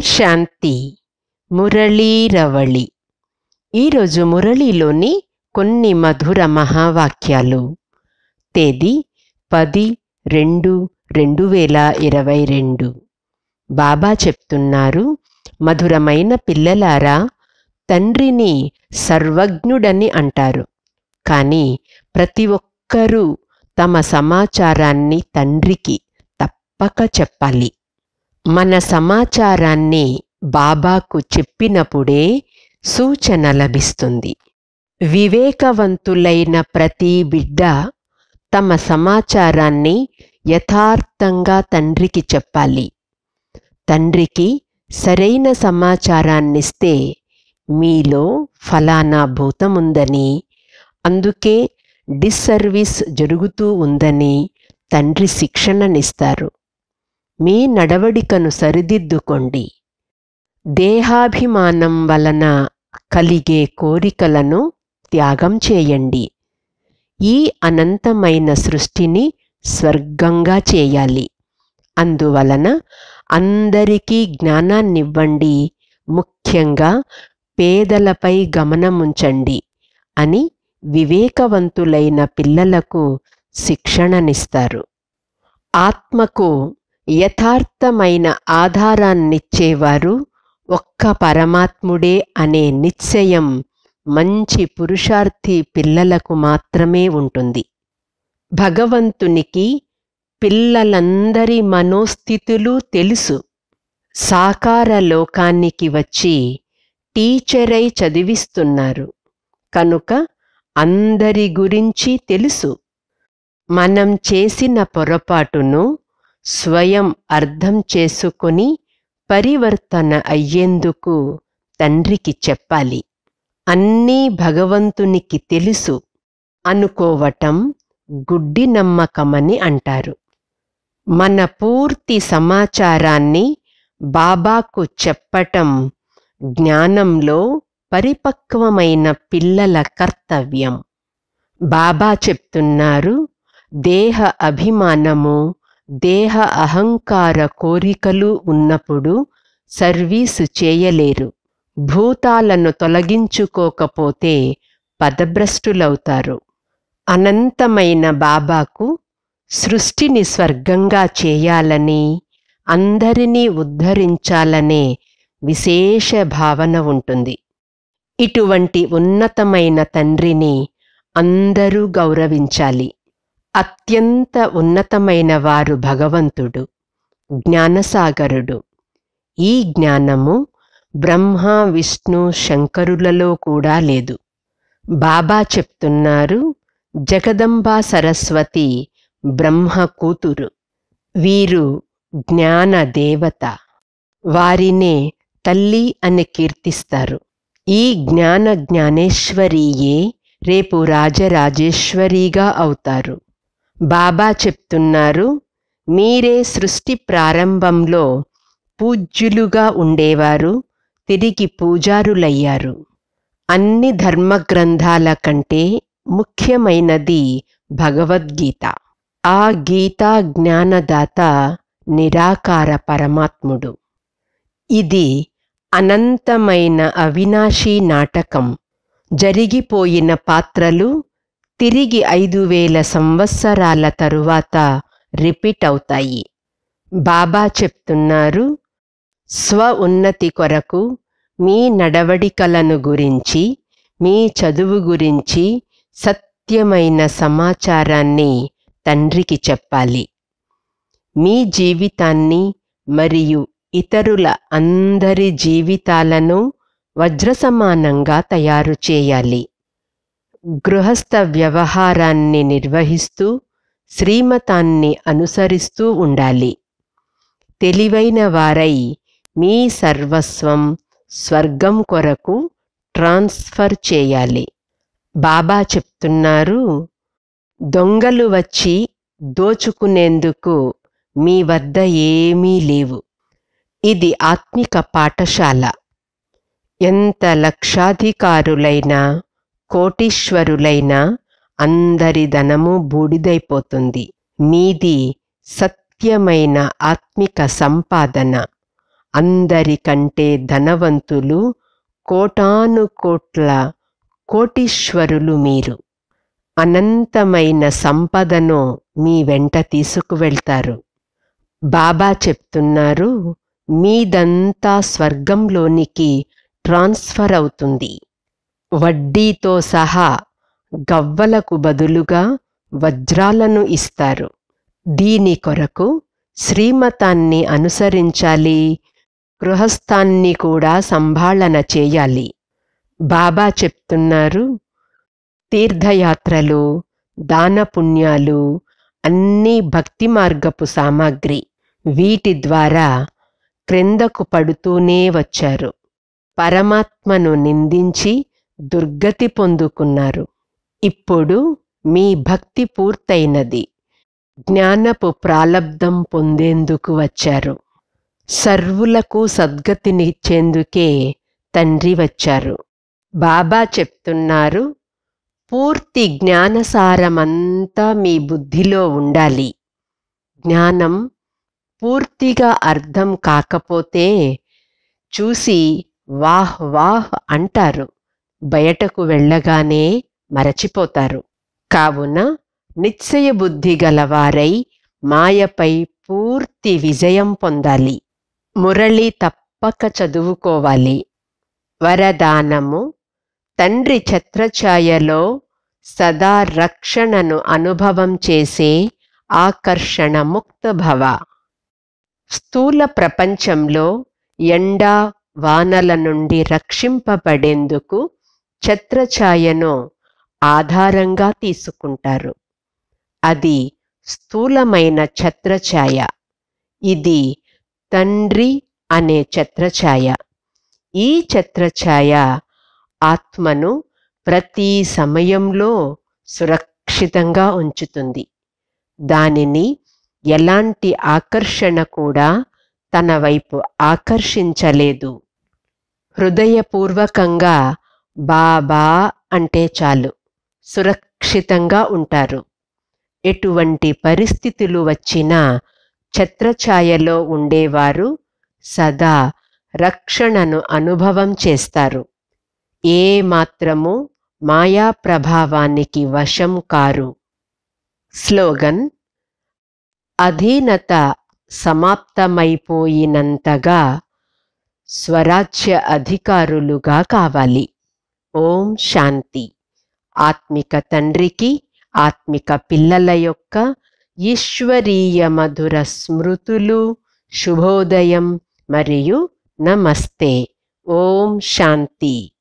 శాంతి మురళీరవళి. ఈరోజు మురళీలోని కొన్ని మధుర మహావాక్యాలు. తేదీ పది రెండు రెండు వేల ఇరవై రెండు. బాబా చెప్తున్నారు మధురమైన పిల్లలారా తండ్రిని సర్వజ్ఞుడని అంటారు. కానీ ప్రతి ఒక్కరూ తమ సమాచారాన్ని తండ్రికి తప్పక చెప్పాలి. మన సమాచారాన్ని బాబాకు చెప్పినప్పుడే సూచన లభిస్తుంది. వివేకవంతులైన ప్రతి బిడ్డ తమ సమాచారాన్ని యథార్థంగా తండ్రికి చెప్పాలి. తండ్రికి సరైన సమాచారాన్నిస్తే మీలో ఫలానా భూతముందని అందుకే డిస్సర్వీస్ జరుగుతూ ఉందని తండ్రి శిక్షణనిస్తారు. మీ నడవడికను సరిదిద్దుకోండి. దేహాభిమానం వలన కలిగే కోరికలను త్యాగం చేయండి. ఈ అనంతమైన సృష్టిని స్వర్గంగా చేయాలి. అందువలన అందరికీ జ్ఞానాన్నివ్వండి. ముఖ్యంగా పేదలపై గమనముంచండి అని వివేకవంతులైన పిల్లలకు శిక్షణనిస్తారు. ఆత్మకు యథార్థమైన ఆధారాన్నిచ్చేవారు ఒక్క పరమాత్ముడే అనే నిశ్చయం మంచి పురుషార్థి పిల్లలకు మాత్రమే ఉంటుంది. భగవంతునికి పిల్లలందరి మనోస్థితులు తెలుసు. సాకార లోకానికి వచ్చి టీచరై చదివిస్తున్నారు. కనుక అందరి గురించి తెలుసు. మనం చేసిన పొరపాటును స్వయం అర్థం చేసుకొని పరివర్తన అయ్యేందుకు తండ్రికి చెప్పాలి. అన్నీ భగవంతునికి తెలుసు. అనుకోవటం గుడ్డి నమ్మకమని అంటారు. మన పూర్తి సమాచారాన్ని బాబాకు చెప్పటం జ్ఞానంలో పరిపక్వమైన పిల్లల కర్తవ్యం. బాబా చెప్తున్నారు దేహ అభిమానము దేహ అహంకార కోరికలు ఉన్నప్పుడు సర్వీసు చేయలేరు. భూతాలను తొలగించుకోకపోతే పదభ్రష్టులవుతారు. అనంతమైన బాబాకు సృష్టిని స్వర్గంగా చేయాలని అందరినీ ఉద్ధరించాలనే విశేష భావన ఉంటుంది. ఇటువంటి ఉన్నతమైన తండ్రిని అందరూ గౌరవించాలి. అత్యంత ఉన్నతమైన వారు భగవంతుడు జ్ఞానసాగరుడు. ఈ జ్ఞానము బ్రహ్మ విష్ణు శంకరులలో కూడా లేదు. బాబా చెప్తున్నారు జగదంబా సరస్వతి బ్రహ్మ కూతురు. వీరు జ్ఞాన దేవత. వారినే తల్లి అని కీర్తిస్తారు. ఈ జ్ఞాన జ్ఞానేశ్వరీయే రేపు రాజరాజేశ్వరిగా అవుతారు. బాబా చెప్తున్నారు మీరే సృష్టి ప్రారంభంలో పూజ్యులుగా ఉండేవారు తిరిగి పూజారులయ్యారు. అన్ని ధర్మగ్రంథాల కంటే ముఖ్యమైనది భగవద్గీత. ఆ గీతా జ్ఞానదాత నిరాకార పరమాత్ముడు. ఇది అనంతమైన అవినాశీ నాటకం. జరిగిపోయిన పాత్రలు తిరిగి ఐదు వేల సంవత్సరాల తరువాత రిపీట్ అవుతాయి. బాబా చెప్తున్నారు స్వ ఉన్నతి కొరకు మీ నడవడికలను గురించి మీ చదువు గురించి సత్యమైన సమాచారాన్ని తండ్రికి చెప్పాలి. మీ జీవితాన్ని మరియు ఇతరుల అందరి జీవితాలను వజ్రసమానంగా తయారు చేయాలి. గృహస్థ వ్యవహారాన్ని నిర్వహిస్తూ శ్రీమతాన్ని అనుసరిస్తూ ఉండాలి. తెలివైన వారై మీ సర్వస్వం స్వర్గం కొరకు ట్రాన్స్ఫర్ చేయాలి. బాబా చెప్తున్నారు దొంగలు వచ్చి దోచుకునేందుకు మీ వద్ద ఏమీ లేవు. ఇది ఆత్మిక పాఠశాల. ఎంత లక్షాధికారులైనా కోటీశ్వరులైన అందరి ధనము బూడిదైపోతుంది. మీది సత్యమైన ఆత్మిక సంపాదన. అందరికంటే ధనవంతులు కోటాను కోట్ల కోటీశ్వరులు మీరు. అనంతమైన సంపదను మీ వెంట తీసుకువెళ్తారు. బాబా చెప్తున్నారు మీదంతా స్వర్గంలోనికి ట్రాన్స్ఫర్ అవుతుంది. వడ్డీతో సహా గవ్వలకు బదులుగా వజ్రాలను ఇస్తారు. దీని కొరకు శ్రీమతాన్ని అనుసరించాలి గృహస్థాన్ని కూడా సంభాళన చేయాలి. బాబా చెప్తున్నారు తీర్థయాత్రలు దానపుణ్యాలు అన్నీ భక్తి మార్గపు సామాగ్రి. వీటి ద్వారా క్రిందకు పడుతూనే వచ్చారు. పరమాత్మను నిందించి దుర్గతి పొందుకున్నారు. ఇప్పుడు మీ భక్తి పూర్తయినది. జ్ఞానపు ప్రాలబ్ధం పొందేందుకు వచ్చారు. సర్వులకు సద్గతినిచ్చేందుకే తండ్రి వచ్చారు. బాబా చెప్తున్నారు పూర్తి జ్ఞానసారమంతా మీ బుద్ధిలో ఉండాలి. జ్ఞానం పూర్తిగా అర్థం కాకపోతే చూసి వాహ్ వాహ్ అంటారు. బయటకు వెళ్ళగానే మరచిపోతారు. కావున నిశ్చయ బుద్ధి గలవారై మాయపై పూర్తి విజయం పొందాలి. మురళి తప్పక చదువుకోవాలి. వరదానము తండ్రి ఛత్రఛాయలో సదా రక్షణను అనుభవం చేసే ఆకర్షణ ముక్త భవ స్థూల ప్రపంచంలో ఎండా వానల నుండి రక్షింపబడేందుకు ఛత్రఛాయను ఆధారంగా తీసుకుంటారు. అది స్థూలమైన ఛత్రఛాయ. ఇది తండ్రి అనే ఛత్రఛాయ. ఈ ఛత్రఛాయ ఆత్మను ప్రతి సమయంలో సురక్షితంగా ఉంచుతుంది. దానిని ఎలాంటి ఆకర్షణ కూడా తన వైపు ఆకర్షించలేదు. హృదయపూర్వకంగా బాబా అంటే చాలు. సురక్షితంగా ఉంటారు. ఎటువంటి పరిస్థితులు వచ్చినా ఛత్రఛాయలో ఉండేవారు సదా రక్షణను అనుభవం చేస్తారు. ఏ మాత్రము మాయా ప్రభావానికి వశం కారు. స్లోగన్ అధీనత సమాప్తమైపోయినంతగా స్వరాజ్య అధికారులుగా కావాలి. ఓం శాంతి. ఆత్మిక తండ్రికి ఆత్మిక పిల్లల యొక్క ఈశ్వరీయ మధుర స్మృతులు శుభోదయం మరియు నమస్తే. ఓం శాంతి.